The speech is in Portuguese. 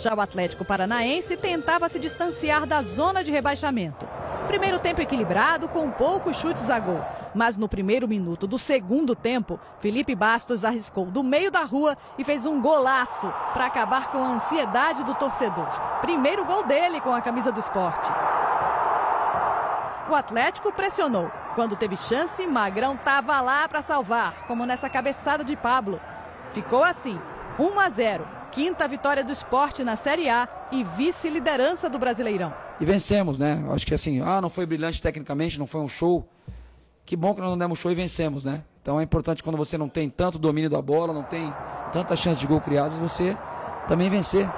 Já o Atlético Paranaense tentava se distanciar da zona de rebaixamento. Primeiro tempo equilibrado, com poucos chutes a gol. Mas no primeiro minuto do segundo tempo, Felipe Bastos arriscou do meio da rua e fez um golaço para acabar com a ansiedade do torcedor. Primeiro gol dele com a camisa do esporte. O Atlético pressionou. Quando teve chance, Magrão estava lá para salvar, como nessa cabeçada de Pablo. Ficou assim, 1 a 0 quinta vitória do esporte na Série A e vice-liderança do Brasileirão. E vencemos, né? Acho que assim, ah, não foi brilhante tecnicamente, não foi um show. Que bom que nós não demos show e vencemos, né? Então é importante quando você não tem tanto domínio da bola, não tem tanta chance de gol criados, você também vencer.